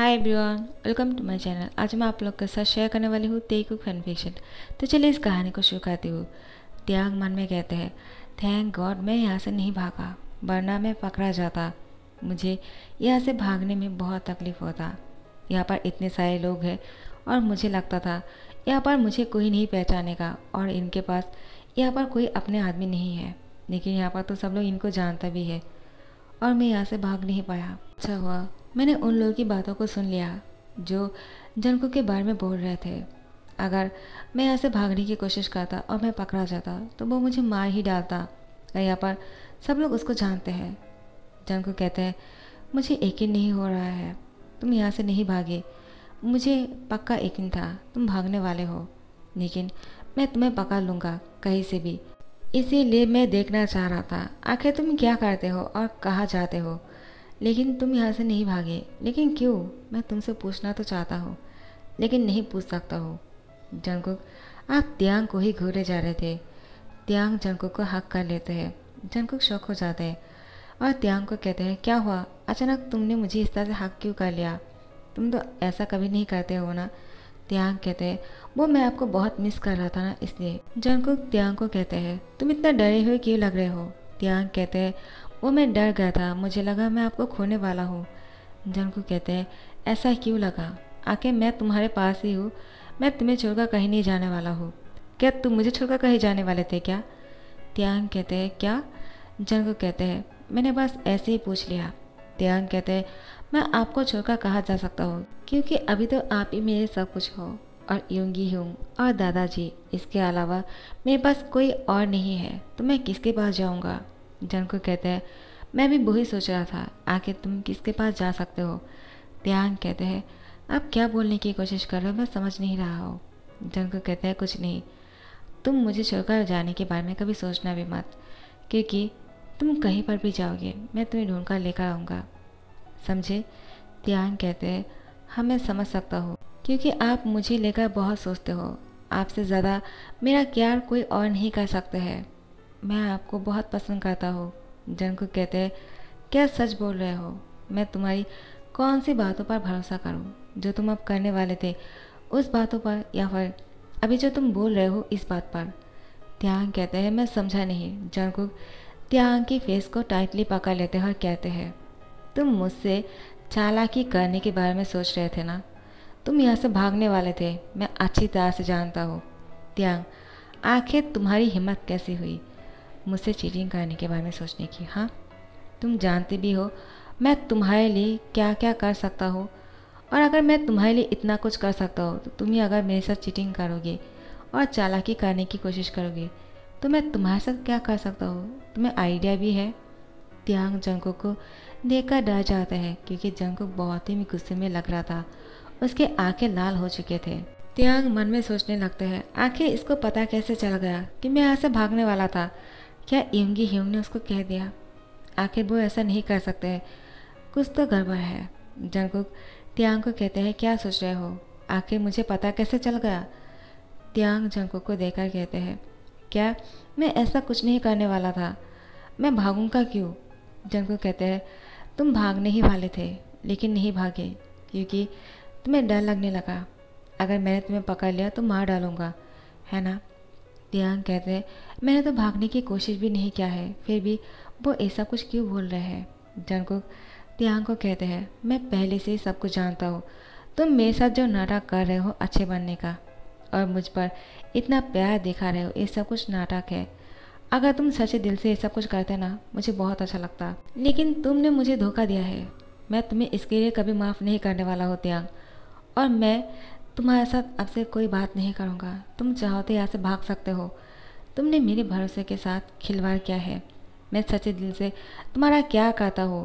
Hi everyone welcome to my channel आज मैं आप लोग के साथ शेयर करने वाली हूँ तेई कुक फैनफिक्शन तो चलिए इस कहानी को शुरू करती हूँ। त्याग मन में कहते हैं थैंक गॉड मैं यहाँ से नहीं भागा, वरना मैं पकड़ा जाता। मुझे यहाँ से भागने में बहुत तकलीफ़ होता। यहाँ पर इतने सारे लोग हैं और मुझे लगता था, यहाँ पर मुझे कोई नहीं पहचाने का और इनके पास यहाँ पर कोई अपने आदमी नहीं है। लेकिन यहाँ पर तो सब लोग इनको जानता भी है और मैं यहाँ से भाग नहीं पाया। अच्छा हुआ। मैंने उन लोगों की बातों को सुन लिया, जो जनको के बारे में बोल रहे थे। अगर मैं यहाँ से भागने की कोशिश करता और मैं पकड़ा जाता तो वो मुझे मार ही डालता। यहाँ पर सब लोग उसको जानते हैं। जनको कहते हैं, मुझे यकीन नहीं हो रहा है। तुम यहाँ से नहीं भागे। मुझे पक्का यकीन था, तुम भागने वाले हो। लेकिन मैं तुम्हें पकड़ लूँगा, कहीं से भी। इसीलिए मैं देखना चाह रहा था, आखिर तुम क्या करते हो और कहाँ जाते हो? लेकिन तुम यहाँ से नहीं भागे। लेकिन क्यों? मैं तुमसे पूछना तो चाहता हूँ, लेकिन नहीं पूछ सकता हूँ। जनकुक आप त्यांग को ही घूरे जा रहे थे। त्यांग जंकुक को हक कर लेते हैं। जंकुक शौक हो जाते हैं। और त्यांग को कहते हैं, क्या हुआ? अचानक तुमने मुझे इस तरह से हक क्यों कर लिया? तुम तो ऐसा कभी नहीं करते हो ना? त्यांग कहते हैं, वो मैं आपको बहुत मिस कर रहा था ना, इसलिए। जंकुक त्यांग को कहते हैं, तुम इतना डरे हुए क्यों लग रहे हो? त्यांग कहते हैं वो मैं डर गया था। मुझे लगा मैं आपको खोने वाला हूँ। जंकुक कहते हैं, ऐसा क्यों लगा? आके मैं तुम्हारे पास ही हूँ। मैं तुम्हें छोड़कर कहीं नहीं जाने वाला हूँ। क्या तुम मुझे छोड़कर कहीं जाने वाले थे क्या? त्यांग कहते हैं, क्या? जंकुक कहते हैं, मैंने बस ऐसे ही पूछ लिया। त्यांग कहते हैं, मैं आपको छोड़कर कहाँ जा सकता हूँ? क्योंकि अभी तो आप ही मेरे सब कुछ हो और यूँगी हूँ और दादाजी। इसके अलावा मेरे पास कोई और नहीं है। तो मैं किसके पास जाऊँगा? जन को कहते हैं, मैं भी वही सोच रहा था, आखिर तुम किसके पास जा सकते हो? त्याग कहते हैं, आप क्या बोलने की कोशिश कर रहे हो? मैं समझ नहीं रहा हूँ। जन को कहते हैं, कुछ नहीं। तुम मुझे छोड़कर जाने के बारे में कभी सोचना भी मत, क्योंकि तुम कहीं पर भी जाओगे, मैं तुम्हें ढूंढ कर लेकर आऊँगा। समझे? त्याग कहते हैं हाँ मैं समझ सकता हूँ, क्योंकि आप मुझे लेकर बहुत सोचते हो। आपसे ज़्यादा मेरा प्यार कोई और नहीं कर सकते हैं। मैं आपको बहुत पसंद करता हूँ। जन को कहते हैं, क्या सच बोल रहे हो? मैं तुम्हारी कौन सी बातों पर भरोसा करूँ? जो तुम अब करने वाले थे, उस बातों पर या फिर अभी जो तुम बोल रहे हो इस बात पर? त्याग कहते हैं, मैं समझा नहीं। जंकुक त्याग की फेस को टाइटली पकड़ लेते हैं और कहते हैं, तुम मुझसे चालाकी करने के बारे में सोच रहे थे ना? तुम यहाँ से भागने वाले थे। मैं अच्छी तरह से जानता हूँ। त्याग, आखिर तुम्हारी हिम्मत कैसी हुई? मुझसे चीटिंग करने के बारे में सोचने की हाँ? तुम जानते भी हो, मैं तुम्हारे लिए क्या क्या कर सकता हूँ? और अगर मैं तुम्हारे लिए इतना कुछ कर सकता हूँ तो तुम ही अगर मेरे साथ चीटिंग करोगे और चालाकी करने की कोशिश करोगे तो मैं तुम्हारे साथ क्या कर सकता हूँ? तुम्हें आइडिया भी है? त्यांग जंको को देखकर डर जाता है, क्योंकि जंको बहुत ही गुस्से में लग रहा था। उसके आँखें लाल हो चुके थे। त्यांग मन में सोचने लगते हैं, आखिर इसको पता कैसे चल गया कि मैं यहाँ से भागने वाला था? क्या यंगी ह्यूम ने उसको कह दिया? आखिर वो ऐसा नहीं कर सकते। कुछ तो गड़बड़ है। जंगकुक त्यांग को कहते हैं, क्या सोच रहे हो? आखिर मुझे पता कैसे चल गया? त्यांग जंगकुक को देखकर कहते हैं, क्या मैं ऐसा कुछ नहीं करने वाला था? मैं भागूँगा क्यों? जंगकुक कहते हैं, तुम भागने ही वाले थे, लेकिन नहीं भागे, क्योंकि तुम्हें डर लगने लगा। अगर मैंने तुम्हें पकड़ लिया तो मार डालूँगा, है ना? त्यांग कहते हैं, मैंने तो भागने की कोशिश भी नहीं किया है, फिर भी वो ऐसा कुछ क्यों बोल रहे हैं? जंकुक त्यांग को कहते हैं, मैं पहले से ही सब कुछ जानता हूँ। तुम मेरे साथ जो नाटक कर रहे हो अच्छे बनने का, और मुझ पर इतना प्यार दिखा रहे हो, ये सब कुछ नाटक है। अगर तुम सच्चे दिल से ये सब कुछ करते ना, मुझे बहुत अच्छा लगता। लेकिन तुमने मुझे धोखा दिया है। मैं तुम्हें इसके लिए कभी माफ़ नहीं करने वाला हो त्यांग और मैं तुम्हारे साथ अब से कोई बात नहीं करूँगा। तुम चाहो तो यहाँ से भाग सकते हो। तुमने मेरे भरोसे के साथ खिलवाड़ किया है। मैं सच्चे दिल से तुम्हारा क्या कहता हूँ?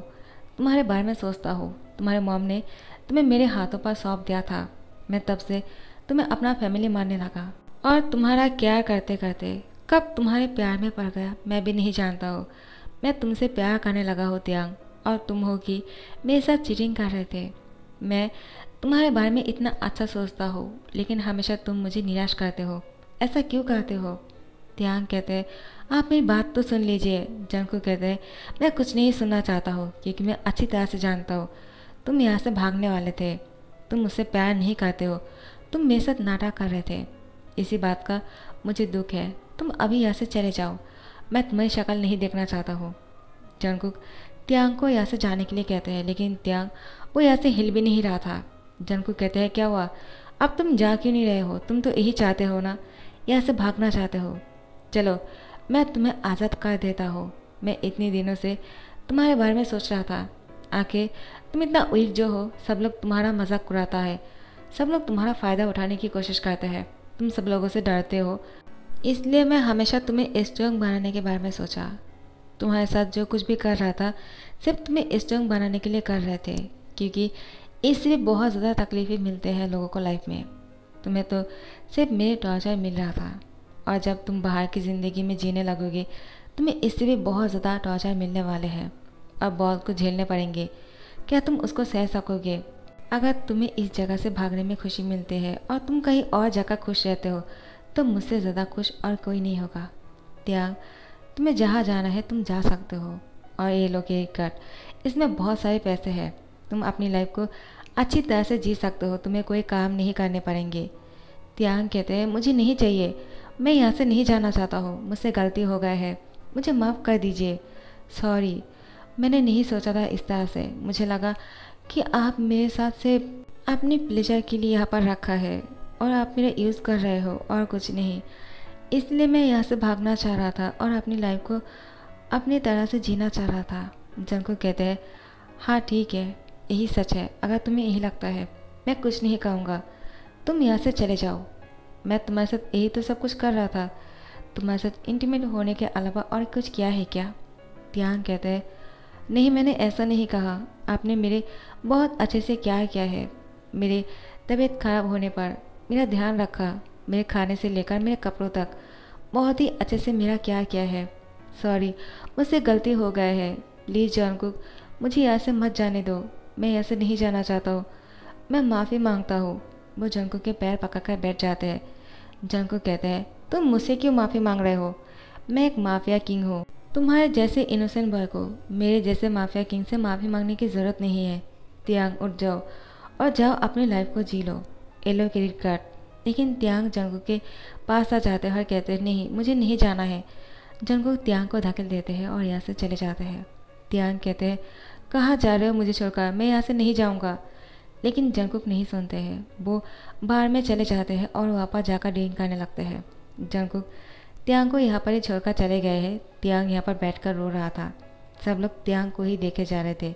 तुम्हारे बारे में सोचता हूँ। तुम्हारे मॉम ने तुम्हें मेरे हाथों पर सौंप दिया था। मैं तब से तुम्हें अपना फैमिली मानने लगा। और तुम्हारा क्या करते करते कब तुम्हारे प्यार में पड़ गया, मैं भी नहीं जानता हूँ। मैं तुमसे प्यार करने लगा हो, त्यांग। और तुम हो कि मेरे साथ चीटिंग कर रहे थे। मैं तुम्हारे बारे में इतना अच्छा सोचता हो, लेकिन हमेशा तुम मुझे निराश करते हो। ऐसा क्यों करते हो? त्याग कहते हैं आप मेरी बात तो सुन लीजिए। जंकू कहते हैं मैं कुछ नहीं सुनना चाहता हूँ, क्योंकि मैं अच्छी तरह से जानता हूँ। तुम यहाँ से भागने वाले थे। तुम मुझसे प्यार नहीं करते हो। तुम मेरे साथ नाटक कर रहे थे। इसी बात का मुझे दुख है। तुम अभी यहाँ से चले जाओ। मैं तुम्हारी शक्ल नहीं देखना चाहता हूँ। जंगकुक त्यांग को यहाँ से जाने के लिए कहते हैं, लेकिन त्यांग वो यहाँ से हिल भी नहीं रहा था। जंगकुक कहते हैं, क्या हुआ? अब तुम जा क्यों नहीं रहे हो। तुम तो यही चाहते हो ना? यहाँ से भागना चाहते हो। चलो, मैं तुम्हें आज़ाद कर देता हूँ। मैं इतने दिनों से तुम्हारे बारे में सोच रहा था। आके तुम इतना वीक जो हो, सब लोग तुम्हारा मज़ाक उड़ाता है। सब लोग तुम्हारा फ़ायदा उठाने की कोशिश करते हैं। तुम सब लोगों से डरते हो। इसलिए मैं हमेशा तुम्हें स्ट्रॉन्ग बनाने के बारे में सोचा। तुम्हारे साथ जो कुछ भी कर रहा था, सिर्फ़ तुम्हें स्ट्रॉन्ग बनाने के लिए कर रहे थे। क्योंकि इससे बहुत ज़्यादा तकलीफ़ें मिलते हैं लोगों को लाइफ में। तुम्हें तो सिर्फ़ मेरे टॉर्चर मिल रहा था। और जब तुम बाहर की ज़िंदगी में जीने लगोगे, तुम्हें इससे भी बहुत ज़्यादा टॉर्चर मिलने वाले हैं। और बहुत कुछ झेलने पड़ेंगे। क्या तुम उसको सह सकोगे? अगर तुम्हें इस जगह से भागने में खुशी मिलती है और तुम कहीं और जगह खुश रहते हो तो मुझसे ज़्यादा खुश और कोई नहीं होगा। त्याग तुम्हें जहाँ जाना है तुम जा सकते हो। और ये लो के कट, इसमें बहुत सारे पैसे हैं। तुम अपनी लाइफ को अच्छी तरह से जी सकते हो, तुम्हें कोई काम नहीं करने पड़ेंगे। त्यांग कहते हैं, मुझे नहीं चाहिए, मैं यहाँ से नहीं जाना चाहता हूँ, मुझसे गलती हो गया है, मुझे माफ़ कर दीजिए। सॉरी मैंने नहीं सोचा था इस तरह से। मुझे लगा कि आप मेरे साथ से अपनी प्लेजर के लिए यहाँ पर रखा है और आप मेरा यूज़ कर रहे हो और कुछ नहीं। इसलिए मैं यहाँ से भागना चाह रहा था और अपनी लाइफ को अपनी तरह से जीना चाह रहा था। को कहते हैं हाँ ठीक है यही सच है। अगर तुम्हें यही लगता है, मैं कुछ नहीं कहूँगा। तुम यहाँ से चले जाओ। मैं तुम्हारे साथ यही तो सब कुछ कर रहा था। तुम्हारे साथ इंटीमेट होने के अलावा और कुछ किया है क्या? त्यान कहते हैं, नहीं, मैंने ऐसा नहीं कहा। आपने मेरे बहुत अच्छे से क्या किया है? मेरे तबीयत खराब होने पर मेरा ध्यान रखा। मेरे खाने से लेकर मेरे कपड़ों तक बहुत ही अच्छे से मेरा क्या किया है? सॉरी मुझसे गलती हो गया है। प्लीज़ जॉन कुक मुझे यहाँ से मत जाने दो। मैं यहाँ से नहीं जाना चाहता हूँ। मैं माफ़ी माँगता हूँ। वो जंकू के पैर पकड़ कर बैठ जाते हैं। जंकू कहते हैं, तुम मुझसे क्यों माफ़ी मांग रहे हो? मैं एक माफिया किंग हूँ। तुम्हारे जैसे इनोसेंट बॉय को मेरे जैसे माफिया किंग से माफ़ी मांगने की ज़रूरत नहीं है। त्यांग, उठ जाओ और जाओ अपनी लाइफ को जी लो। एलो क्रेडिट कार्ड लेकिन त्यांग जंगू के पास आ जाते हैं और कहते हैं, नहीं, मुझे नहीं जाना है। जंगू त्यांग को धकेल देते हैं और यहाँ से चले जाते हैं। त्यांग कहते हैं कहाँ जा रहे हो मुझे छोड़कर? मैं यहाँ से नहीं जाऊँगा। लेकिन जंकुक नहीं सुनते हैं। वो बाहर में चले जाते हैं और वापस जाकर ड्रिंक करने लगते हैं। जंकुक, त्यांग को यहाँ पर ही छोड़कर चले गए हैं। त्यांग यहाँ पर बैठकर रो रहा था। सब लोग त्यांग को ही देखे जा रहे थे।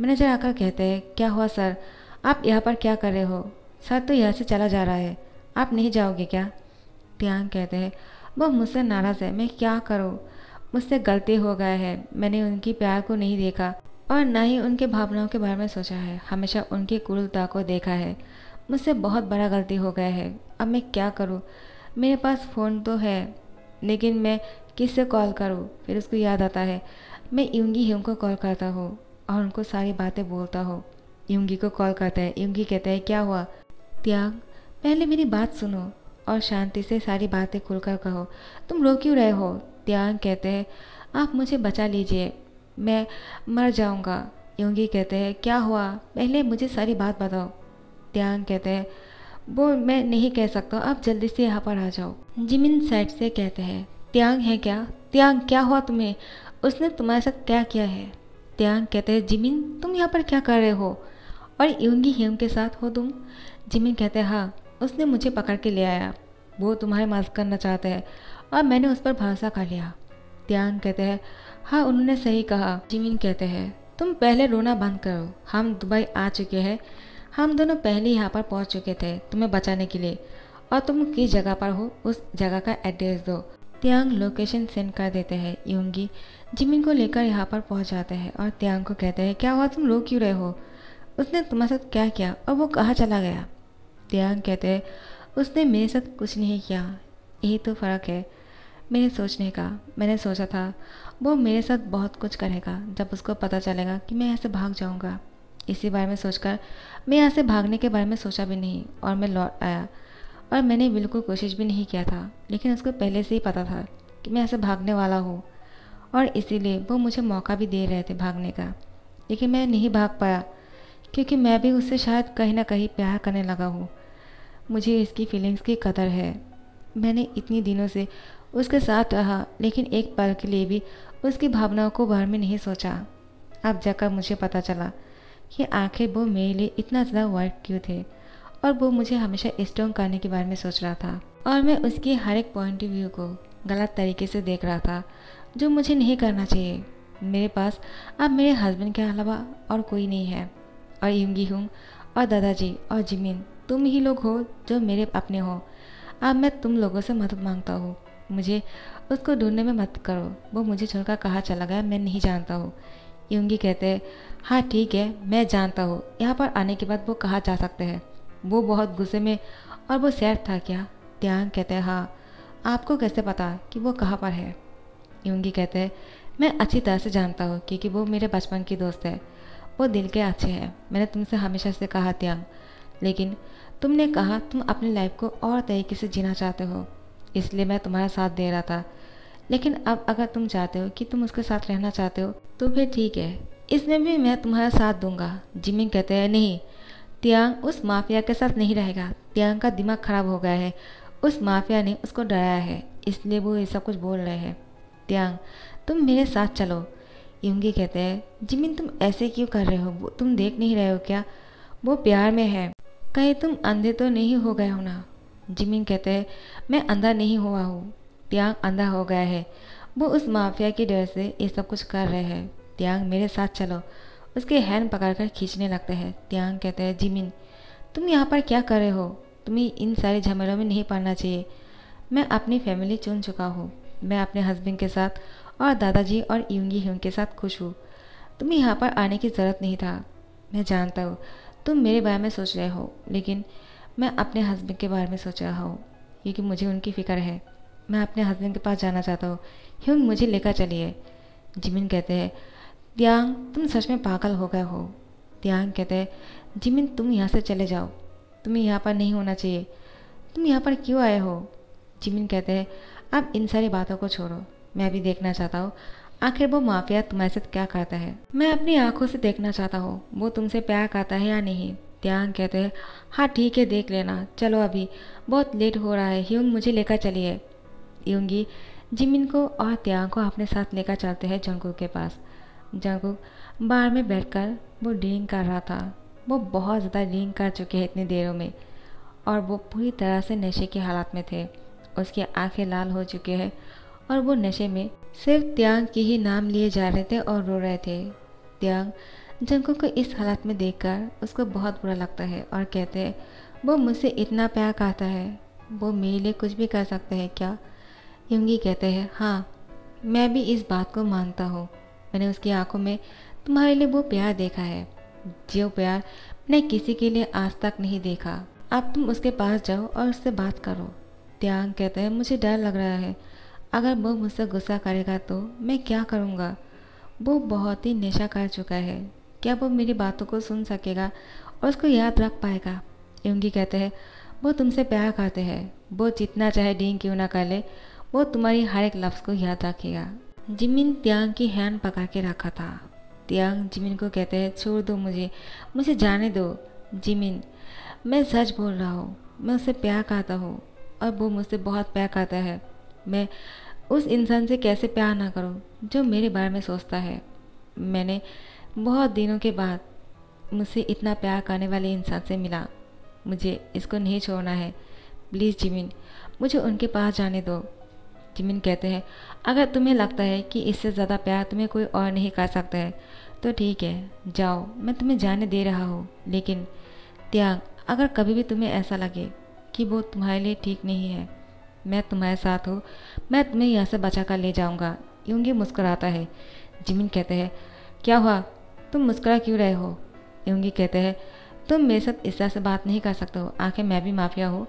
मैनेजर आकर कहते हैं, क्या हुआ सर? आप यहाँ पर क्या कर रहे हो? सर तो यहाँ से चला जा रहा है। आप नहीं जाओगे क्या? त्यांग कहते हैं वो मुझसे नाराज़ है। मैं क्या करूँ? मुझसे गलती हो गया है। मैंने उनकी प्यार को नहीं देखा। और ना ही उनके भावनाओं के बारे में सोचा है। हमेशा उनकी क्रूरता को देखा है। मुझसे बहुत बड़ा गलती हो गया है। अब मैं क्या करूँ? मेरे पास फ़ोन तो है, लेकिन मैं किससे कॉल करूँ? फिर उसको याद आता है। मैं यूँगी ही उनको कॉल करता हूँ और उनको सारी बातें बोलता हूँ। यूँगी को कॉल करता है। यूँगी कहता है, क्या हुआ? त्याग, पहले मेरी बात सुनो और शांति से सारी बातें खुलकर कहो। तुम रो क्यों रहे हो? त्याग, कहते हैं, आप मुझे बचा लीजिए। मैं मर जाऊँगा। योंगी कहते हैं, क्या हुआ? पहले मुझे सारी बात बताओ। त्यांग कहते हैं, वो मैं नहीं कह सकता। आप जल्दी से यहाँ पर आ जाओ। जिमिन साइड से कहते हैं, त्यांग है क्या? त्यांग, क्या हुआ तुम्हें? उसने तुम्हारे साथ क्या किया है? त्यांग कहते हैं, जिमिन, तुम यहाँ पर क्या कर रहे हो? और योंगी हेम के साथ हो तुम? जिमिन कहते हैं हाँ उसने मुझे पकड़ के ले आया। वो तुम्हारे मास्क करना चाहते हैं और मैंने उस पर भरोसा कर लिया। त्यांग कहते हैं हाँ उन्होंने सही कहा। जिमिन कहते हैं, तुम पहले रोना बंद करो। हम दुबई आ चुके हैं। हम दोनों पहले यहाँ पर पहुँच चुके थे तुम्हें बचाने के लिए। और तुम किस जगह पर हो, उस जगह का एड्रेस दो। त्यांग लोकेशन सेंड कर देते हैं योंगी। जिमिन को लेकर यहाँ पर पहुँच जाते हैं और त्यांग को कहते हैं, क्या हुआ? तुम रो क्यों रहे हो? उसने तुम्हारे साथ क्या किया और वो कहाँ चला गया? त्यांग कहते हैं, उसने मेरे साथ कुछ नहीं किया। यही तो फ़र्क है। मेरे सोचने का, मैंने सोचा था। वो मेरे साथ बहुत कुछ करेगा, जब उसको पता चलेगा कि मैं यहाँ से भाग जाऊँगा। इसी बारे में सोचकर, मैं यहाँ से भागने के बारे में सोचा भी नहीं और मैं लौट आया। और मैंने बिल्कुल कोशिश भी नहीं किया था, लेकिन उसको पहले से ही पता था कि मैं यहाँ से भागने वाला हूँ। और इसीलिए वो मुझे मौका भी दे रहे थे भागने का। लेकिन मैं नहीं भाग पाया, क्योंकि मैं भी उससे शायद कहीं ना कहीं प्यार करने लगा हूँ। मुझे इसकी फीलिंग्स की कदर है। मैंने इतनी दिनों से उसके साथ रहा, लेकिन एक पल के लिए भी उसकी भावनाओं को बाहर में नहीं सोचा। अब जाकर मुझे पता चला कि आखिर वो मेरे लिए इतना ज़्यादा वाइट क्यों थे, और वो मुझे हमेशा स्ट्रॉन्ग करने के बारे में सोच रहा था, और मैं उसकी हर एक पॉइंट ऑफ़ व्यू को गलत तरीके से देख रहा था, जो मुझे नहीं करना चाहिए। मेरे पास अब मेरे हस्बैंड के अलावा और कोई नहीं है, और यूँगी हूँ, और दादाजी और जिमिन, तुम ही लोग हो जो मेरे अपने हो। अब मैं तुम लोगों से मदद माँगता हूँ। मुझे, उसको ढूँढने में मत करो। वो मुझे छोड़कर कहाँ चला गया मैं नहीं जानता हूँ। यूँगी कहते, हैं हाँ ठीक है, मैं जानता हूँ। यहाँ पर आने के बाद वो कहाँ जा सकते हैं? वो बहुत गुस्से में, और वो सैड था क्या? त्यांग कहते, हैं हाँ आपको कैसे पता कि वो कहाँ पर है? यूँगी कहते हैं मैं अच्छी तरह से जानता हूँ क्योंकि वो मेरे बचपन की दोस्त है। वो दिल के अच्छे हैं। मैंने तुमसे हमेशा से कहा, त्यांग। लेकिन तुमने कहा तुम अपनी लाइफ को और तरीके से जीना चाहते हो। इसलिए मैं तुम्हारा साथ दे रहा था। लेकिन अब अगर तुम चाहते हो कि तुम उसके साथ रहना चाहते हो तो फिर ठीक है। इसमें भी मैं तुम्हारा साथ दूँगा। जिमिंग कहते हैं, नहीं, त्यांग उस माफिया के साथ नहीं रहेगा। त्यांग का दिमाग खराब हो गया है। उस माफिया ने उसको डराया है। इसलिए वो ये सब कुछ बोल रहे हैं। त्यांग, तुम मेरे साथ चलो। यूँगी कहते हैं जिमिन तुम ऐसे क्यों कर रहे हो? तुम देख नहीं रहे हो क्या? वो प्यार में है। कहीं तुम अंधे तो नहीं हो गए हो ना? जिमिन कहते हैं, मैं अंधा नहीं हुआ हूँ, त्यांग अंधा हो गया है। वो उस माफिया के डर से ये सब कुछ कर रहे हैं। त्यांग मेरे साथ चलो। उसके हैंड पकड़कर खींचने लगते हैं। त्यांग कहते हैं, जिमिन, तुम यहाँ पर क्या कर रहे हो? तुम्हें इन सारे झमेलों में नहीं पड़ना चाहिए। मैं अपनी फैमिली चुन चुका हूँ। मैं अपने हस्बैंड के साथ और दादाजी और यूँगी ह्यूंग के साथ खुश हूँ। तुम्हें यहाँ पर आने की ज़रूरत नहीं था। मैं जानता हूँ, तुम मेरे बारे में सोच रहे हो, लेकिन मैं अपने हस्बैंड के बारे में सोच रहा हूँ, क्योंकि मुझे उनकी फ़िक्र है। मैं अपने हस्बैंड के पास जाना चाहता हूँ। ह्यूंग मुझे लेकर चलिए। जिमिन कहते हैं त्यांग तुम सच में पागल हो गए हो। त्यांग कहते हैं, जिमिन, तुम यहाँ से चले जाओ। तुम्हें यहाँ पर नहीं होना चाहिए। तुम यहाँ पर क्यों आए हो? जिमिन कहते हैं, अब इन सारी बातों को छोड़ो। मैं भी देखना चाहता हूँ। आखिर वो माफिया तुम्हारे साथ क्या करता है? मैं अपनी आँखों से देखना चाहता हूँ, वो तुमसे प्यार करता है या नहीं। त्याग कहते हैं हाँ ठीक है, देख लेना। चलो अभी, बहुत लेट हो रहा है। ह्यूंग मुझे लेकर चलिए। यूँगी जिमिन को और त्यांग को अपने साथ लेकर चलते हैं जंगू के पास। जंगू बार में बैठकर वो ड्रिंक कर रहा था। वो बहुत ज़्यादा ड्रिंक कर चुके हैं इतनी देरों में। और वो पूरी तरह से नशे के हालात में थे। उसकी आँखें लाल हो चुके हैं और वो नशे में सिर्फ़ त्यांग के ही नाम लिए जा रहे थे और रो रहे थे। त्याग जंगू को इस हालत में देखकर उसको बहुत बुरा लगता है और कहते हैं, वो मुझसे इतना प्यार करता है, वो मेरे लिए कुछ भी कर सकता है क्या? युंगी कहते हैं हाँ मैं भी इस बात को मानता हूँ। मैंने उसकी आँखों में तुम्हारे लिए वो प्यार देखा है। जो प्यार मैंने किसी के लिए आज तक नहीं देखा। अब तुम उसके पास जाओ और उससे बात करो। त्यांग कहते हैं, मुझे डर लग रहा है। अगर वो मुझसे गुस्सा करेगा तो मैं क्या करूँगा? वो बहुत ही नशा कर चुका है। क्या वो मेरी बातों को सुन सकेगा और उसको याद रख पाएगा? युंगी कहते हैं, वो तुमसे प्यार करते हैं। वो जितना चाहे डींग क्यों ना कर ले, वो तुम्हारी हर एक लफ्ज़ को याद रखेगा। जिमिन त्यांग की हैंड पकड़ के रखा था। त्यांग जिमिन को कहते हैं, छोड़ दो मुझे मुझे जाने दो। जिमिन, मैं सच बोल रहा हूँ, मैं उससे प्यार करता हूँ और वो मुझसे बहुत प्यार करता है। मैं उस इंसान से कैसे प्यार ना करूँ जो मेरे बारे में सोचता है? मैंने बहुत दिनों के बाद मुझसे इतना प्यार करने वाले इंसान से मिला। मुझे इसको नहीं छोड़ना है। प्लीज़ जिमिन, मुझे उनके पास जाने दो। जिमिन कहते हैं, अगर तुम्हें लगता है कि इससे ज़्यादा प्यार तुम्हें कोई और नहीं कर सकता है तो ठीक है, जाओ। मैं तुम्हें जाने दे रहा हूँ। लेकिन त्याग, अगर कभी भी तुम्हें ऐसा लगे कि वो तुम्हारे लिए ठीक नहीं है, मैं तुम्हारे साथ हूँ। मैं तुम्हें यहाँ से बचा कर ले जाऊँगा। यूँगी मुस्कुराता है। जिमिन कहते हैं, क्या हुआ? तुम मुस्कुरा क्यों रहे हो? यूँगी कहते हैं, तुम मेरे साथ इस तरह से बात नहीं कर सकते हो। आखिर मैं भी माफिया हूँ।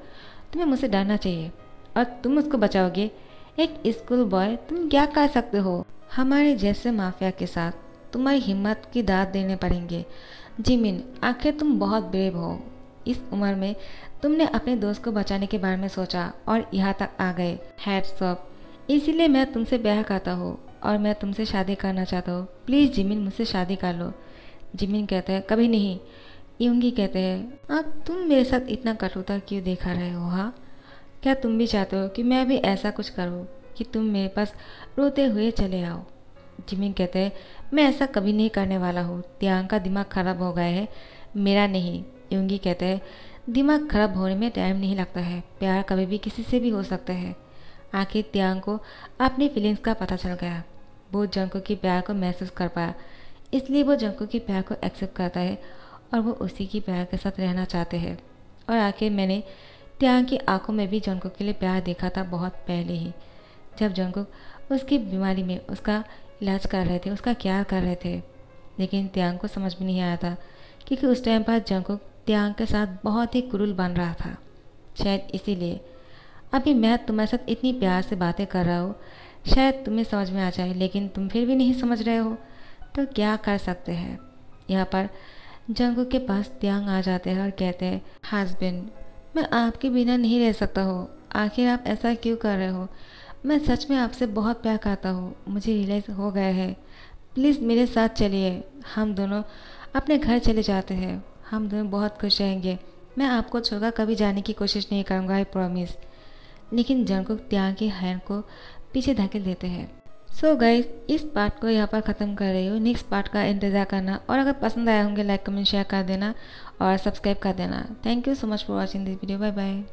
तुम्हें मुझसे डरना चाहिए और तुम उसको बचाओगे। एक स्कूल बॉय, तुम क्या कर सकते हो? हमारे जैसे माफिया के साथ तुम्हारी हिम्मत की दाद देने पड़ेंगे। जिमिन आखिर तुम बहुत ब्रेव हो। इस उम्र में तुमने अपने दोस्त को बचाने के बारे में सोचा और यहाँ तक आ गए। हैट्स ऑफ़ इसीलिए मैं तुमसे ब्याह करता हूँ। और मैं तुमसे शादी करना चाहता हूँ। प्लीज़ जिमिन मुझसे शादी कर लो। जिमिन कहता है, कभी नहीं। यूँगी कहते हैं आप तुम मेरे साथ इतना कठोरता क्यों देखा रहे हो हाँ? क्या तुम भी चाहते हो कि मैं भी ऐसा कुछ करूँ कि तुम मेरे पास रोते हुए चले आओ? जिमिन कहते हैं, मैं ऐसा कभी नहीं करने वाला हूँ। त्यांग का दिमाग खराब हो गया है। मेरा नहीं। यूँगी कहते हैं, दिमाग खराब होने में टाइम नहीं लगता है। प्यार कभी भी किसी से भी हो सकता है। आखिर त्यांग को अपनी फीलिंग्स का पता चल गया। वो जंको की प्यार को महसूस कर पाया। इसलिए वो जंको की प्यार को एक्सेप्ट करता है और वो उसी की प्यार के साथ रहना चाहते हैं। और आखिर मैंने त्याग की आँखों में भी जंको के लिए प्यार देखा था बहुत पहले ही। जब जंको उसकी बीमारी में उसका इलाज कर रहे थे, उसका क्या कर रहे थे? लेकिन त्यांग को समझ में नहीं आया था, क्योंकि उस टाइम पर जंको त्यांग के साथ बहुत ही क्रूल बन रहा था। शायद इसीलिए। अभी मैं तुम्हारे साथ इतनी प्यार से बातें कर रहा हूँ शायद तुम्हें समझ में आ जाए, लेकिन तुम फिर भी नहीं समझ रहे हो। तो क्या कर सकते हैं? यहाँ पर जंगू के पास त्यांग आ जाते हैं और कहते हैं, हस्बैंड, मैं आपके बिना नहीं रह सकता हो। आखिर आप ऐसा क्यों कर रहे हो? मैं सच में आपसे बहुत प्यार करता हूँ। मुझे रियलाइज़ हो गया है। प्लीज़ मेरे साथ चलिए। हम दोनों अपने घर चले जाते हैं। हम दोनों बहुत खुश रहेंगे। मैं आपको छोड़कर कभी जाने की कोशिश नहीं करूँगा आई प्रॉमिस लेकिन जंगुक त्याग के हैंड को पीछे धकेल देते हैं। सो so गाइस इस पार्ट को यहाँ पर ख़त्म कर रही हूँ। नेक्स्ट पार्ट का इंतज़ार करना। और अगर पसंद आया होंगे लाइक कमेंट शेयर कर देना और सब्सक्राइब कर देना। Thank you so much for watching this video bye bye